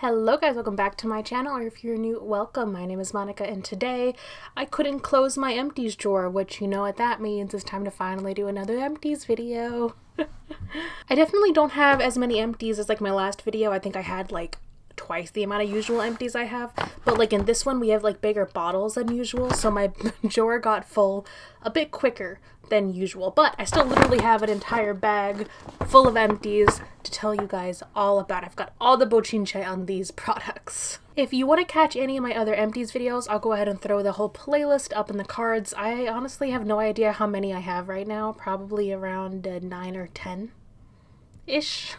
Hello guys, welcome back to my channel, or if you're new, welcome. My name is Monica, and today I couldn't close my empties drawer, which you know what that means. It's time to finally do another empties video. I definitely don't have as many empties as like my last video. I think I had like twice the amount of usual empties I have. But like in this one, we have like bigger bottles than usual, so my drawer got full a bit quicker than usual. But I still literally have an entire bag full of empties to tell you guys all about. I've got all the bochinche on these products. If you want to catch any of my other empties videos, I'll go ahead and throw the whole playlist up in the cards. I honestly have no idea how many I have right now. Probably around uh, 9 or 10-ish.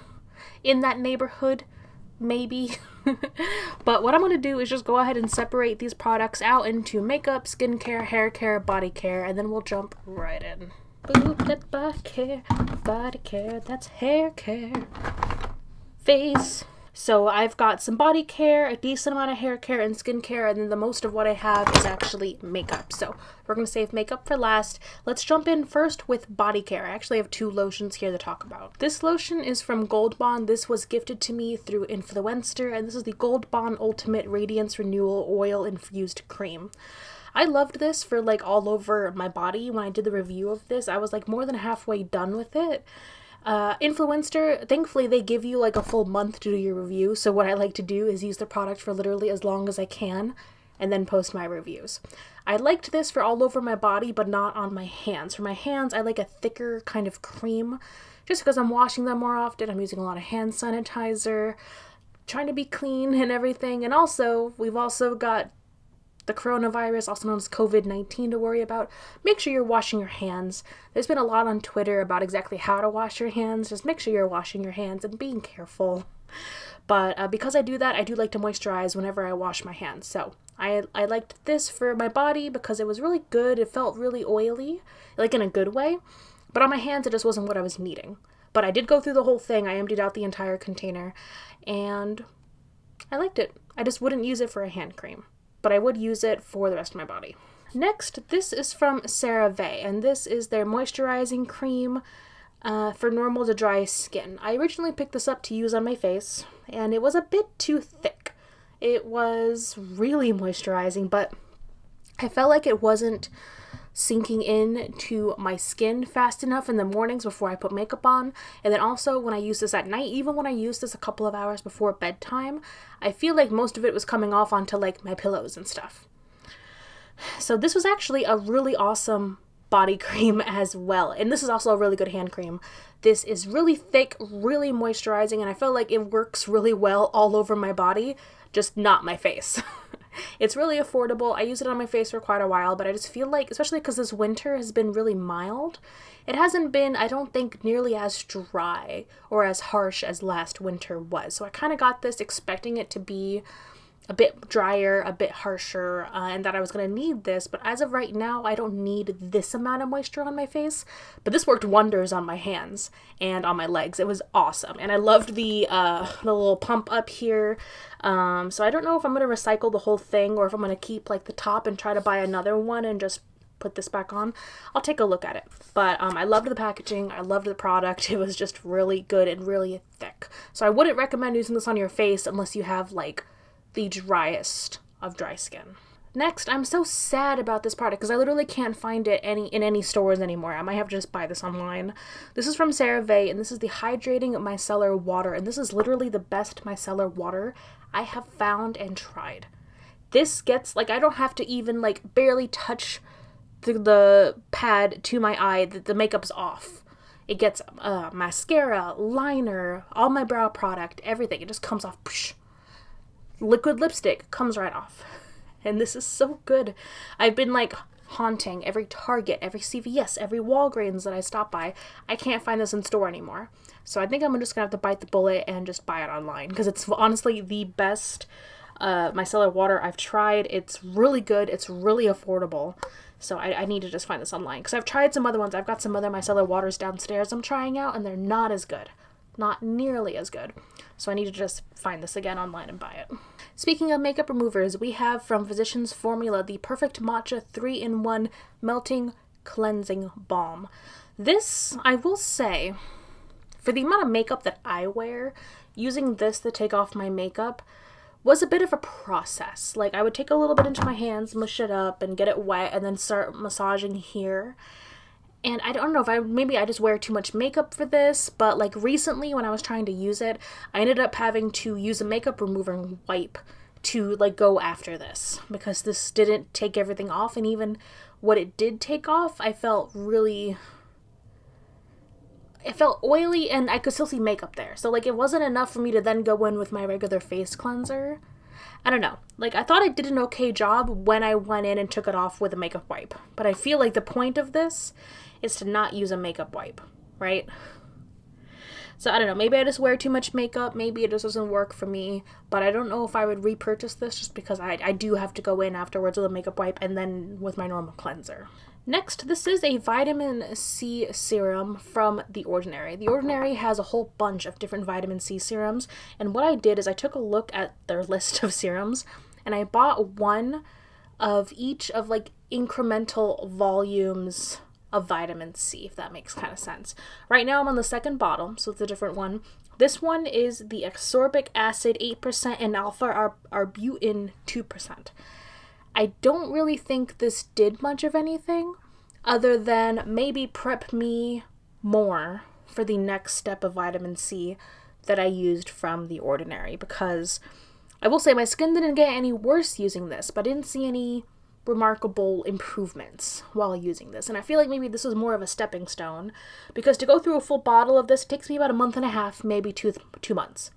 In that neighborhood maybe. but what I'm going to do is just go ahead and separate these products out into makeup, skincare, hair care, body care, and then we'll jump right in. Boop, that body care, body care, that's hair care. Face, so I've got some body care, a decent amount of hair care and skincare, and then the most of what I have is actually makeup. So we're going to save makeup for last. Let's jump in first with body care. I actually have two lotions here to talk about. This lotion is from Gold Bond. This was gifted to me through Influenster, and this is the Gold Bond Ultimate Radiance Renewal Oil Infused Cream. I loved this for like all over my body when I did the review of this. I was like more than halfway done with it uh, Influenster, thankfully, they give you like a full month to do your review. So, what I like to do is use the product for literally as long as I can and then post my reviews. I liked this for all over my body, but not on my hands. For my hands, I like a thicker kind of cream just because I'm washing them more often. I'm using a lot of hand sanitizer, trying to be clean and everything. And also, we've also got the coronavirus, also known as COVID 19, to worry about, make sure you're washing your hands. There's been a lot on Twitter about exactly how to wash your hands. Just make sure you're washing your hands and being careful. But uh, because I do that, I do like to moisturize whenever I wash my hands. So I, I liked this for my body because it was really good. It felt really oily, like in a good way. But on my hands, it just wasn't what I was needing. But I did go through the whole thing. I emptied out the entire container and I liked it. I just wouldn't use it for a hand cream but I would use it for the rest of my body. Next, this is from CeraVe, and this is their moisturizing cream uh, for normal to dry skin. I originally picked this up to use on my face, and it was a bit too thick. It was really moisturizing, but I felt like it wasn't sinking in to my skin fast enough in the mornings before I put makeup on. And then also when I use this at night, even when I use this a couple of hours before bedtime, I feel like most of it was coming off onto like my pillows and stuff. So this was actually a really awesome body cream as well. And this is also a really good hand cream. This is really thick, really moisturizing, and I feel like it works really well all over my body, just not my face. it's really affordable. I use it on my face for quite a while, but I just feel like, especially because this winter has been really mild, it hasn't been, I don't think, nearly as dry or as harsh as last winter was. So I kind of got this expecting it to be a bit drier, a bit harsher, uh, and that I was going to need this. But as of right now, I don't need this amount of moisture on my face. But this worked wonders on my hands and on my legs. It was awesome. And I loved the, uh, the little pump up here. Um, so I don't know if I'm going to recycle the whole thing or if I'm going to keep like the top and try to buy another one and just put this back on. I'll take a look at it. But um, I loved the packaging. I loved the product. It was just really good and really thick. So I wouldn't recommend using this on your face unless you have like the driest of dry skin. Next, I'm so sad about this product because I literally can't find it any in any stores anymore. I might have to just buy this online. This is from CeraVe, and this is the Hydrating Micellar Water, and this is literally the best micellar water I have found and tried. This gets, like, I don't have to even, like, barely touch the, the pad to my eye. The, the makeup's off. It gets uh, mascara, liner, all my brow product, everything. It just comes off. Psh, liquid lipstick comes right off. And this is so good. I've been like haunting every Target, every CVS, every Walgreens that I stop by. I can't find this in store anymore. So I think I'm just gonna have to bite the bullet and just buy it online because it's honestly the best uh, micellar water I've tried. It's really good. It's really affordable. So I, I need to just find this online because I've tried some other ones. I've got some other micellar waters downstairs I'm trying out and they're not as good. Not nearly as good. So I need to just find this again online and buy it. Speaking of makeup removers, we have from Physicians Formula the Perfect Matcha 3-in-1 Melting Cleansing Balm. This, I will say, for the amount of makeup that I wear, using this to take off my makeup was a bit of a process. Like I would take a little bit into my hands, mush it up and get it wet and then start massaging here. And I don't know if I maybe I just wear too much makeup for this, but like recently when I was trying to use it, I ended up having to use a makeup remover wipe to like go after this because this didn't take everything off and even what it did take off, I felt really it felt oily and I could still see makeup there. So like it wasn't enough for me to then go in with my regular face cleanser. I don't know. Like I thought I did an okay job when I went in and took it off with a makeup wipe. But I feel like the point of this is to not use a makeup wipe, right? So I don't know, maybe I just wear too much makeup, maybe it just doesn't work for me, but I don't know if I would repurchase this just because I, I do have to go in afterwards with a makeup wipe and then with my normal cleanser. Next, this is a vitamin C serum from The Ordinary. The Ordinary has a whole bunch of different vitamin C serums, and what I did is I took a look at their list of serums and I bought one of each of like incremental volumes of vitamin C, if that makes kind of sense. Right now I'm on the second bottle, so it's a different one. This one is the ascorbic acid 8% and alpha arbutin 2%. I don't really think this did much of anything other than maybe prep me more for the next step of vitamin C that I used from the ordinary because I will say my skin didn't get any worse using this, but I didn't see any remarkable improvements while using this. And I feel like maybe this was more of a stepping stone because to go through a full bottle of this takes me about a month and a half, maybe two two months.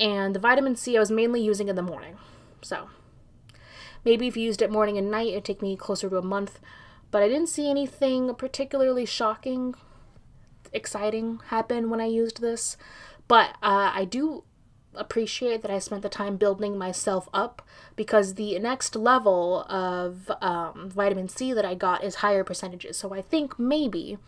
And the vitamin C I was mainly using in the morning. So maybe if you used it morning and night, it'd take me closer to a month. But I didn't see anything particularly shocking, exciting happen when I used this. But uh, I do appreciate that I spent the time building myself up because the next level of um, vitamin C that I got is higher percentages. So I think maybe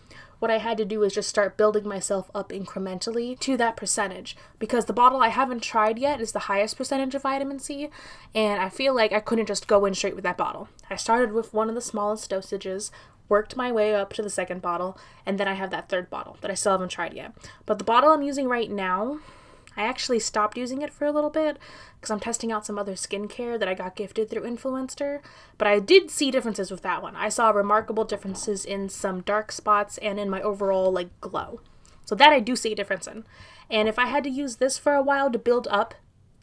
what I had to do is just start building myself up incrementally to that percentage because the bottle I haven't tried yet is the highest percentage of vitamin C and I feel like I couldn't just go in straight with that bottle. I started with one of the smallest dosages, worked my way up to the second bottle, and then I have that third bottle that I still haven't tried yet. But the bottle I'm using right now I actually stopped using it for a little bit because I'm testing out some other skincare that I got gifted through Influenster, but I did see differences with that one. I saw remarkable differences in some dark spots and in my overall like glow. So that I do see a difference in. And if I had to use this for a while to build up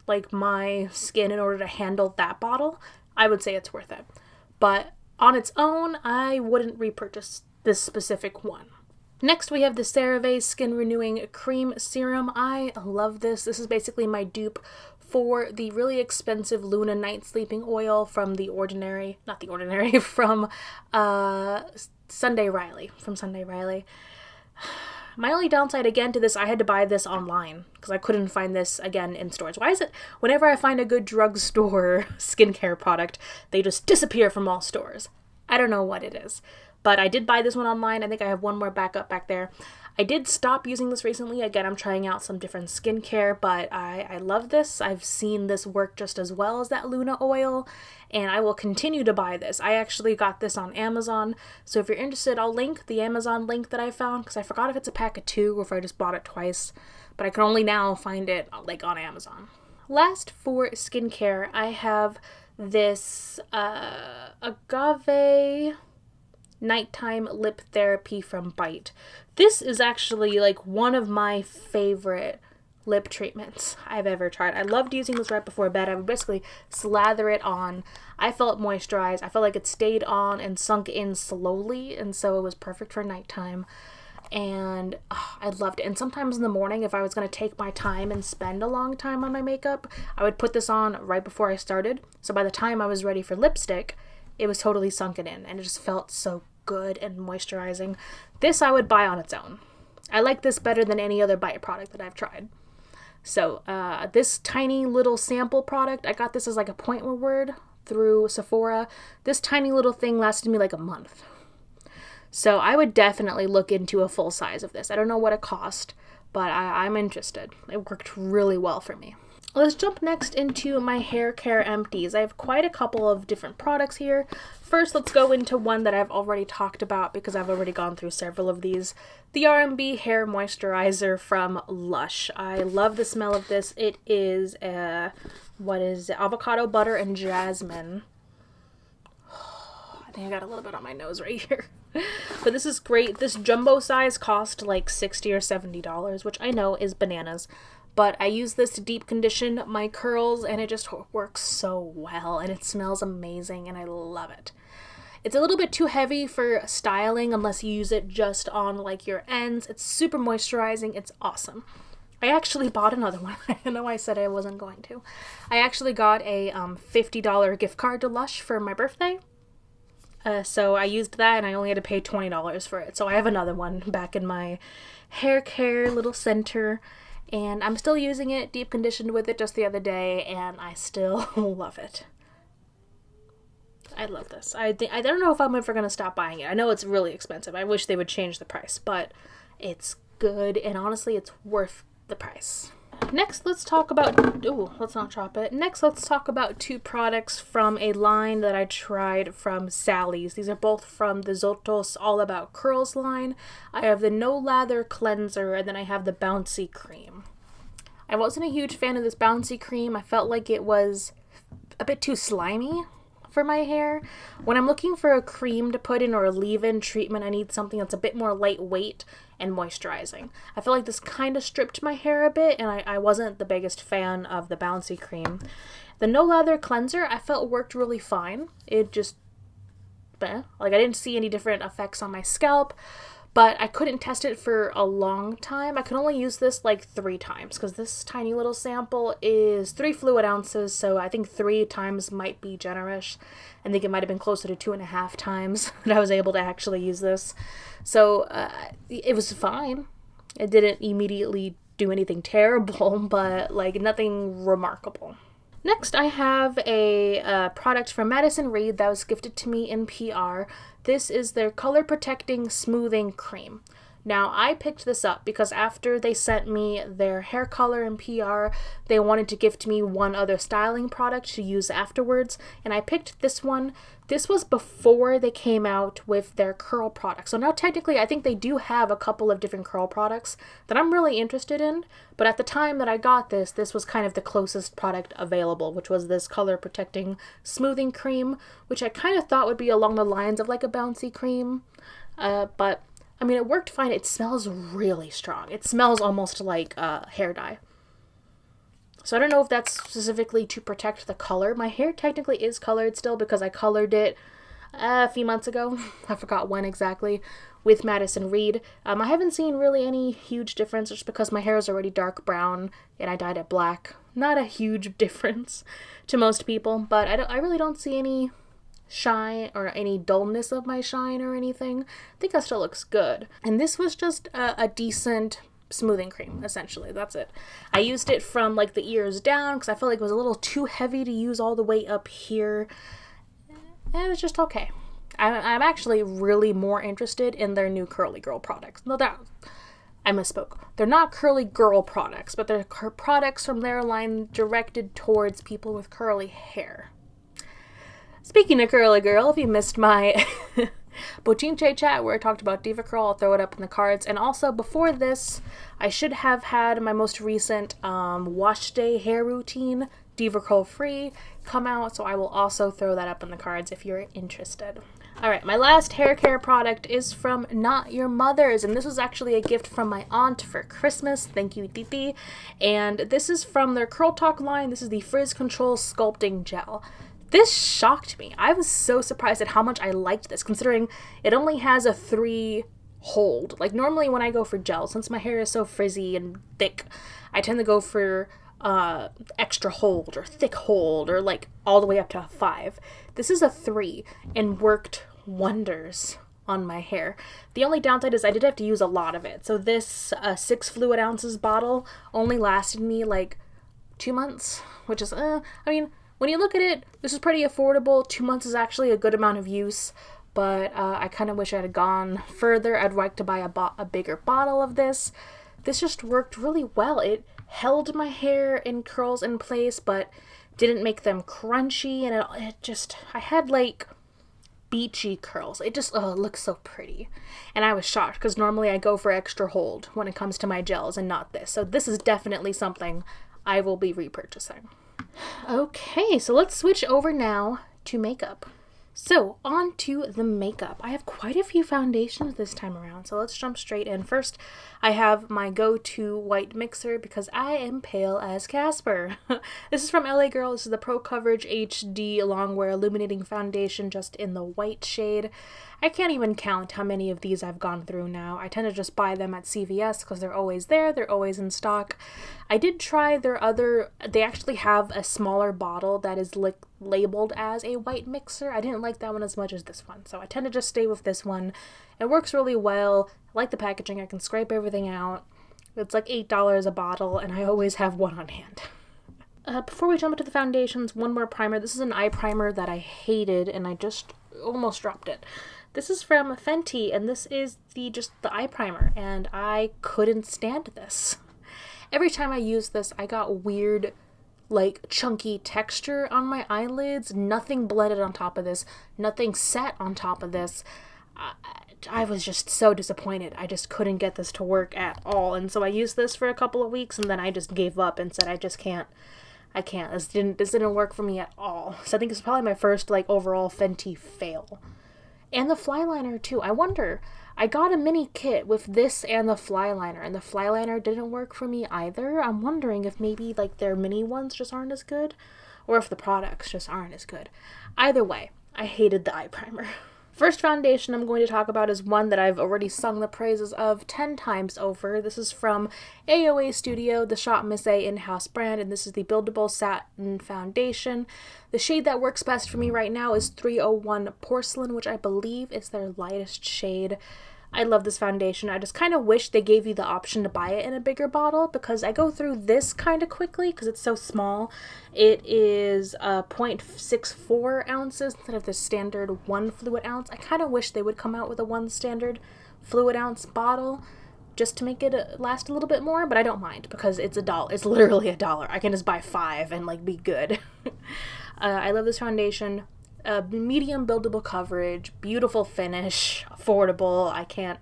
like my skin in order to handle that bottle, I would say it's worth it. But on its own, I wouldn't repurchase this specific one. Next, we have the CeraVe Skin Renewing Cream Serum. I love this. This is basically my dupe for the really expensive Luna Night Sleeping Oil from The Ordinary, not The Ordinary, from uh, Sunday Riley, from Sunday Riley. My only downside again to this, I had to buy this online because I couldn't find this again in stores. Why is it whenever I find a good drugstore skincare product, they just disappear from all stores? I don't know what it is. But I did buy this one online. I think I have one more backup back there. I did stop using this recently. Again, I'm trying out some different skincare, but I, I love this. I've seen this work just as well as that Luna oil, and I will continue to buy this. I actually got this on Amazon, so if you're interested, I'll link the Amazon link that I found, because I forgot if it's a pack of two or if I just bought it twice, but I can only now find it like on Amazon. Last for skincare, I have this uh, agave nighttime lip therapy from Bite. This is actually like one of my favorite lip treatments I've ever tried. I loved using this right before bed. I would basically slather it on. I felt moisturized. I felt like it stayed on and sunk in slowly, and so it was perfect for nighttime. And oh, I loved it. And sometimes in the morning, if I was going to take my time and spend a long time on my makeup, I would put this on right before I started. So by the time I was ready for lipstick, it was totally sunken in and it just felt so good and moisturizing. This I would buy on its own. I like this better than any other Bite product that I've tried. So, uh, this tiny little sample product, I got this as like a point reward through Sephora. This tiny little thing lasted me like a month. So, I would definitely look into a full size of this. I don't know what it cost, but I, I'm interested. It worked really well for me. Let's jump next into my hair care empties. I have quite a couple of different products here. First, let's go into one that I've already talked about because I've already gone through several of these. The R&B Hair Moisturizer from Lush. I love the smell of this. It is a what is it? Avocado butter and jasmine. I think I got a little bit on my nose right here. but this is great. This jumbo size cost like 60 or $70, which I know is bananas. But I use this to deep condition my curls and it just works so well and it smells amazing and I love it. It's a little bit too heavy for styling unless you use it just on like your ends. It's super moisturizing. It's awesome. I actually bought another one. I know I said I wasn't going to. I actually got a um, $50 gift card to Lush for my birthday. Uh, so I used that and I only had to pay $20 for it. So I have another one back in my hair care little center. And I'm still using it, deep conditioned with it just the other day, and I still love it. I love this. I I don't know if I'm ever gonna stop buying it. I know it's really expensive. I wish they would change the price, but it's good and honestly it's worth the price. Next, let's talk about, oh, let's not drop it. Next, let's talk about two products from a line that I tried from Sally's. These are both from the Zotos All About Curls line. I have the No Lather Cleanser, and then I have the Bouncy Cream. I wasn't a huge fan of this Bouncy Cream. I felt like it was a bit too slimy for my hair. When I'm looking for a cream to put in or a leave-in treatment, I need something that's a bit more lightweight and moisturizing. I feel like this kind of stripped my hair a bit, and I, I wasn't the biggest fan of the bouncy cream. The No Lather Cleanser, I felt worked really fine. It just, eh, like I didn't see any different effects on my scalp but I couldn't test it for a long time. I could only use this like three times because this tiny little sample is three fluid ounces, so I think three times might be generous. I think it might have been closer to two and a half times that I was able to actually use this. So uh, it was fine. It didn't immediately do anything terrible, but like nothing remarkable. Next, I have a uh, product from Madison Reed that was gifted to me in PR. This is their Color Protecting Smoothing Cream. Now, I picked this up because after they sent me their hair color and PR, they wanted to gift me one other styling product to use afterwards, and I picked this one. This was before they came out with their curl product. So now technically I think they do have a couple of different curl products that I'm really interested in, but at the time that I got this, this was kind of the closest product available, which was this color protecting smoothing cream, which I kind of thought would be along the lines of like a bouncy cream. Uh, but I mean, it worked fine. It smells really strong. It smells almost like uh, hair dye. So I don't know if that's specifically to protect the color. My hair technically is colored still because I colored it uh, a few months ago. I forgot when exactly with Madison Reed. Um, I haven't seen really any huge difference just because my hair is already dark brown and I dyed it black. Not a huge difference to most people, but I, I really don't see any shine or any dullness of my shine or anything. I think that still looks good. And this was just a, a decent smoothing cream essentially. That's it. I used it from like the ears down because i felt like it was a little too heavy to use all the way up here. And it was just okay. I, i'm actually really more interested in their new curly girl products. No that i misspoke. They're not curly girl products but they're products from their line directed towards people with curly hair Speaking of Curly Girl, if you missed my Bochinche chat where I talked about DevaCurl, I'll throw it up in the cards. And also, before this, I should have had my most recent um, wash day hair routine, DevaCurl Free, come out, so I will also throw that up in the cards if you're interested. Alright, my last hair care product is from Not Your Mother's, and this was actually a gift from my aunt for Christmas. Thank you, Titi. And this is from their Curl Talk line. This is the Frizz Control Sculpting Gel. This shocked me. I was so surprised at how much I liked this, considering it only has a three hold. Like, normally when I go for gel, since my hair is so frizzy and thick, I tend to go for uh, extra hold or thick hold or like all the way up to a five. This is a three and worked wonders on my hair. The only downside is I did have to use a lot of it. So this uh, six fluid ounces bottle only lasted me like two months, which is, uh, I mean, when you look at it, this is pretty affordable. Two months is actually a good amount of use, but uh, I kind of wish I had gone further. I'd like to buy a, bo- a bigger bottle of this. This just worked really well. It held my hair in curls in place, but didn't make them crunchy, and it, it just, I had like beachy curls. It just oh, it looks so pretty. And I was shocked because normally I go for extra hold when it comes to my gels and not this. So this is definitely something I will be repurchasing. Okay, so let's switch over now to makeup. So, on to the makeup. I have quite a few foundations this time around, so let's jump straight in. First, I have my go-to white mixer because I am pale as Casper. this is from LA Girl. This is the Pro Coverage HD Longwear Illuminating Foundation just in the white shade. I can't even count how many of these I've gone through now. I tend to just buy them at CVS because they're always there, they're always in stock. I did try their other, they actually have a smaller bottle that is li- labeled as a white mixer. I didn't like that one as much as this one, so I tend to just stay with this one. It works really well. I like the packaging, I can scrape everything out. It's like $8 a bottle, and I always have one on hand. Uh, before we jump into the foundations, one more primer. This is an eye primer that I hated, and I just almost dropped it. This is from Fenty, and this is the just the eye primer, and I couldn't stand this. Every time I used this, I got weird, like chunky texture on my eyelids. Nothing blended on top of this. Nothing set on top of this. I, I was just so disappointed. I just couldn't get this to work at all, and so I used this for a couple of weeks, and then I just gave up and said I just can't. I can't. This didn't. This didn't work for me at all. So I think it's probably my first like overall Fenty fail. And the fly liner too. I wonder. I got a mini kit with this and the fly liner, and the fly liner didn't work for me either. I'm wondering if maybe like their mini ones just aren't as good, or if the products just aren't as good. Either way, I hated the eye primer. First foundation I'm going to talk about is one that I've already sung the praises of 10 times over. This is from AOA Studio, the Shop Miss in-house brand, and this is the Buildable Satin Foundation. The shade that works best for me right now is 301 Porcelain, which I believe is their lightest shade. I love this foundation. I just kind of wish they gave you the option to buy it in a bigger bottle because I go through this kind of quickly because it's so small. It is uh, 0.64 ounces instead of the standard one fluid ounce. I kind of wish they would come out with a one standard fluid ounce bottle just to make it uh, last a little bit more, but I don't mind because it's a dollar. It's literally a dollar. I can just buy five and like be good. uh, I love this foundation medium buildable coverage, beautiful finish, affordable. I can't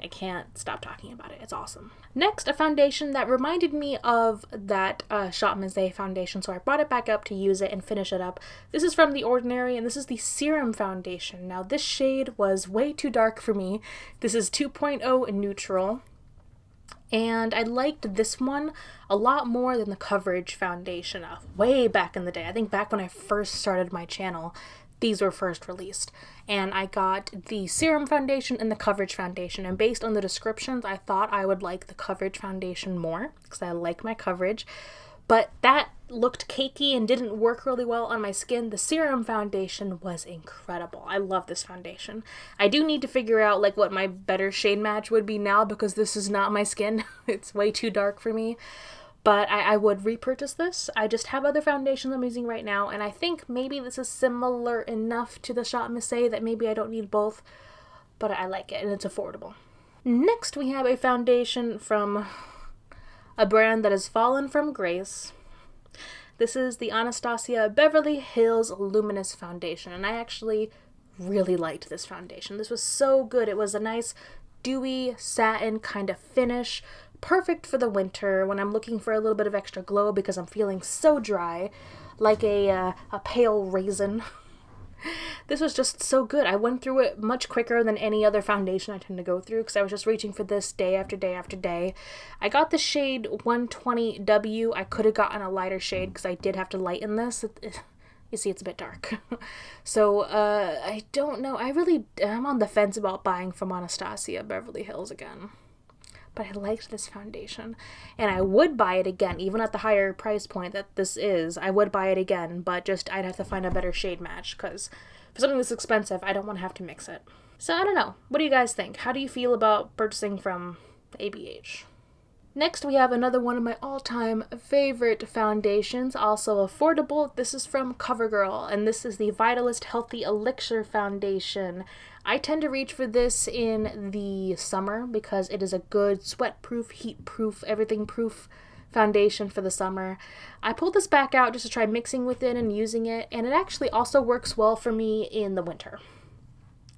I can't stop talking about it. It's awesome. Next, a foundation that reminded me of that uh, Shop Miss foundation, so I brought it back up to use it and finish it up. This is from The Ordinary, and this is the Serum Foundation. Now, this shade was way too dark for me. This is 2.0 neutral, and I liked this one a lot more than the coverage foundation of way back in the day. I think back when I first started my channel, these were first released. And I got the serum foundation and the coverage foundation. And based on the descriptions, I thought I would like the coverage foundation more because I like my coverage. But that looked cakey and didn't work really well on my skin. The serum foundation was incredible. I love this foundation. I do need to figure out like what my better shade match would be now because this is not my skin. it's way too dark for me. But I, I would repurchase this. I just have other foundations I'm using right now, and I think maybe this is similar enough to the Shop Miss A that maybe I don't need both, but I like it and it's affordable. Next, we have a foundation from a brand that has fallen from grace. This is the Anastasia Beverly Hills Luminous Foundation, and I actually really liked this foundation. This was so good. It was a nice dewy satin kind of finish, perfect for the winter when I'm looking for a little bit of extra glow because I'm feeling so dry, like a, uh, a pale raisin. this was just so good. I went through it much quicker than any other foundation I tend to go through because I was just reaching for this day after day after day. I got the shade 120W. I could have gotten a lighter shade because I did have to lighten this. you see, it's a bit dark. so, uh, I don't know. I really, I'm on the fence about buying from Anastasia Beverly Hills again but I liked this foundation. And I would buy it again even at the higher price point that this is I would buy it again but just I'd have to find a better shade match because for something this expensive I don't want to have to mix it. So I don't know. What do you guys think? How do you feel about purchasing from ABH Next, we have another one of my all-time favorite foundations, also affordable. This is from CoverGirl, and this is the Vitalist Healthy Elixir Foundation. I tend to reach for this in the summer because it is a good sweat-proof, heat-proof, everything-proof foundation for the summer. I pulled this back out just to try mixing with it and using it, and it actually also works well for me in the winter.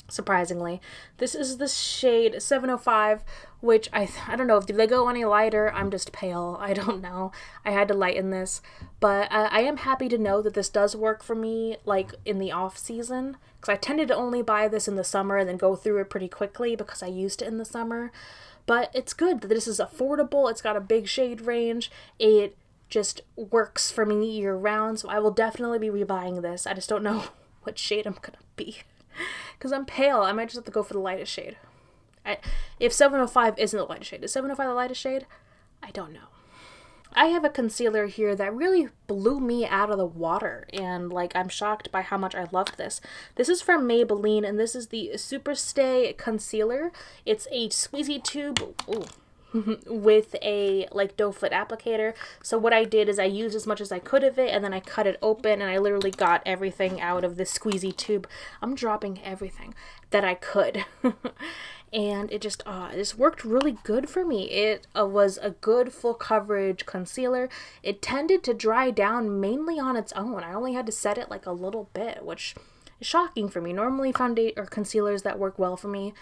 Surprisingly. This is the shade 705, which I I don't know if they go any lighter. I'm just pale. I don't know. I had to lighten this, but I am happy to know that this does work for me, like in the off season, because I tended to only buy this in the summer and then go through it pretty quickly because I used it in the summer. But it's good that this is affordable. It's got a big shade range. It just works for me year round, so I will definitely be rebuying this. I just don't know what shade I'm gonna be. Because I'm pale, I might just have to go for the lightest shade. I, if 705 isn't the lightest shade, is 705 the lightest shade? I don't know. I have a concealer here that really blew me out of the water, and like I'm shocked by how much I loved this. This is from Maybelline, and this is the Superstay Concealer. It's a squeezy tube. Ooh, with a like doe foot applicator. So what I did is I used as much as I could of it and then I cut it open and I literally got everything out of this squeezy tube. I'm dropping everything that I could. and it just uh this worked really good for me. It uh, was a good full coverage concealer. It tended to dry down mainly on its own. I only had to set it like a little bit, which is shocking for me. Normally foundation or concealers that work well for me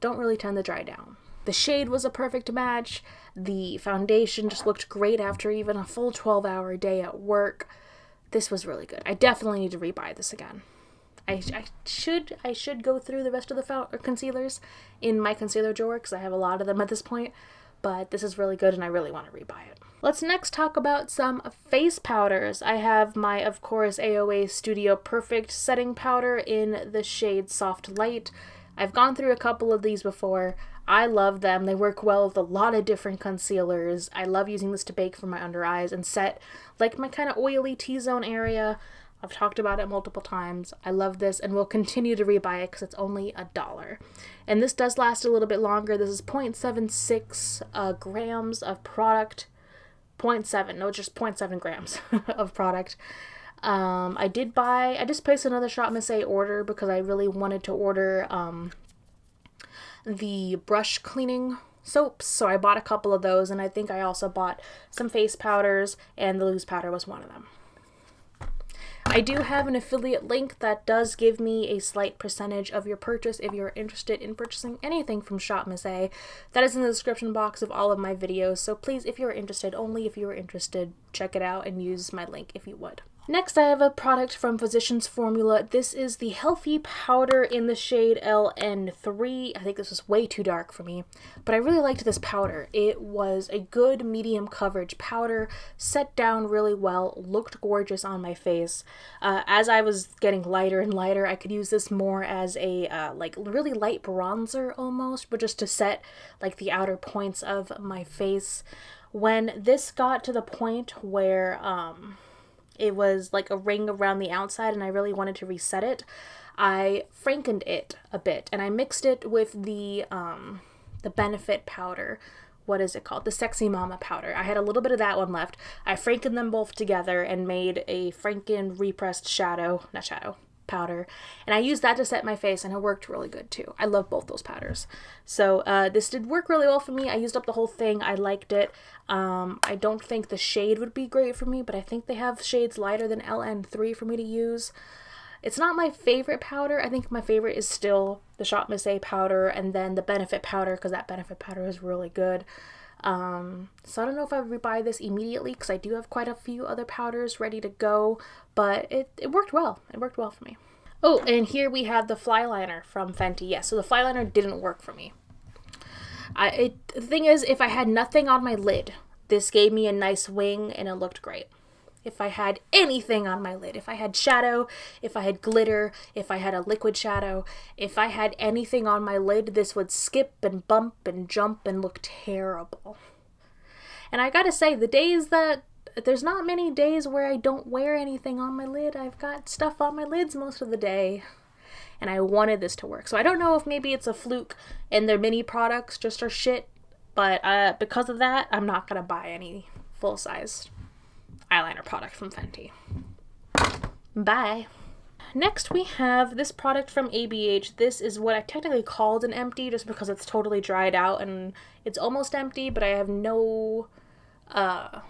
don't really tend to dry down. The shade was a perfect match. The foundation just looked great after even a full 12 hour day at work. This was really good. I definitely need to rebuy this again. I, I should I should go through the rest of the concealers in my concealer drawer because I have a lot of them at this point, but this is really good and I really want to rebuy it. Let's next talk about some face powders. I have my, of course, AOA Studio Perfect setting powder in the shade Soft Light. I've gone through a couple of these before. I love them. They work well with a lot of different concealers. I love using this to bake for my under eyes and set like my kind of oily T-zone area. I've talked about it multiple times. I love this and will continue to rebuy it because it's only a dollar. And this does last a little bit longer. This is 0.76 uh, grams of product. 0.7, no, just 0.7 grams of product. Um, I did buy, I just placed another Shop Miss A order because I really wanted to order um, the brush cleaning soaps. So I bought a couple of those, and I think I also bought some face powders, and the loose powder was one of them. I do have an affiliate link that does give me a slight percentage of your purchase if you're interested in purchasing anything from Shop Miss A. That is in the description box of all of my videos, so please, if you're interested, only if you're interested, check it out and use my link if you would. Next, I have a product from Physicians Formula. This is the Healthy Powder in the shade LN3. I think this is way too dark for me, but I really liked this powder. It was a good medium coverage powder, set down really well, looked gorgeous on my face. Uh, as I was getting lighter and lighter, I could use this more as a uh, like really light bronzer almost, but just to set like the outer points of my face. When this got to the point where um, it was like a ring around the outside and I really wanted to reset it. I frankened it a bit and I mixed it with the um the benefit powder. What is it called? The Sexy Mama powder. I had a little bit of that one left. I frankened them both together and made a Franken repressed shadow, not shadow, powder and I used that to set my face and it worked really good too. I love both those powders. So uh, this did work really well for me. I used up the whole thing. I liked it. Um, I don't think the shade would be great for me, but I think they have shades lighter than LN3 for me to use. It's not my favorite powder. I think my favorite is still the Shop Miss A powder and then the Benefit powder because that Benefit powder is really good. Um, so I don't know if I would rebuy this immediately because I do have quite a few other powders ready to go, but it, it worked well. It worked well for me. Oh, and here we have the fly liner from Fenty. Yes, so the fly liner didn't work for me. I it, the thing is, if I had nothing on my lid, this gave me a nice wing and it looked great if I had anything on my lid. If I had shadow, if I had glitter, if I had a liquid shadow, if I had anything on my lid, this would skip and bump and jump and look terrible. And I gotta say, the days that there's not many days where I don't wear anything on my lid. I've got stuff on my lids most of the day. And I wanted this to work. So I don't know if maybe it's a fluke and their mini products just are shit. But uh, because of that, I'm not going to buy any full sized eyeliner product from Fenty. Bye. Next we have this product from ABH. This is what I technically called an empty just because it's totally dried out and it's almost empty, but I have no, uh,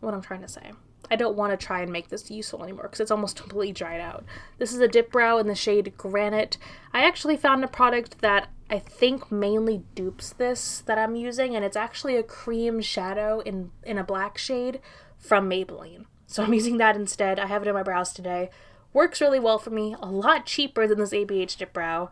what I'm trying to say. I don't want to try and make this useful anymore because it's almost completely dried out. This is a dip brow in the shade Granite. I actually found a product that I think mainly dupes this that I'm using, and it's actually a cream shadow in, in a black shade from Maybelline. So I'm using that instead. I have it in my brows today. Works really well for me, a lot cheaper than this ABH dip brow.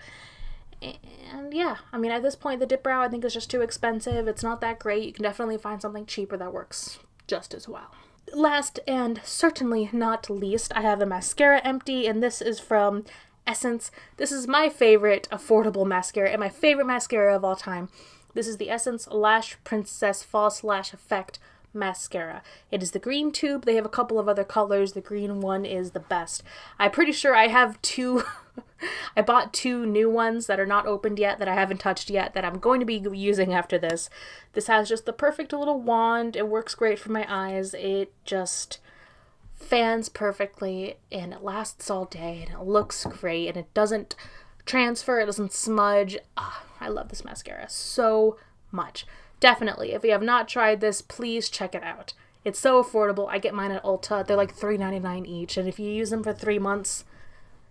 And yeah, I mean, at this point, the dip brow I think is just too expensive. It's not that great. You can definitely find something cheaper that works just as well. Last and certainly not least, I have a mascara empty, and this is from Essence. This is my favorite affordable mascara and my favorite mascara of all time. This is the Essence Lash Princess False Lash Effect mascara. It is the green tube. They have a couple of other colors. The green one is the best. I'm pretty sure I have two. I bought two new ones that are not opened yet, that I haven't touched yet, that I'm going to be using after this. This has just the perfect little wand. It works great for my eyes. It just fans perfectly and it lasts all day and it looks great and it doesn't transfer, it doesn't smudge. Ah, I love this mascara so much. Definitely, if you have not tried this, please check it out. It's so affordable. I get mine at Ulta. They're like $3.99 each, and if you use them for three months,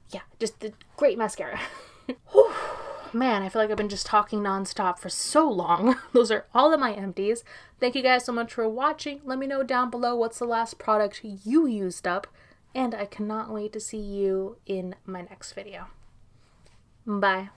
yeah, just the great mascara. Man, I feel like I've been just talking nonstop for so long. Those are all of my empties. Thank you guys so much for watching. Let me know down below what's the last product you used up, and I cannot wait to see you in my next video. Bye.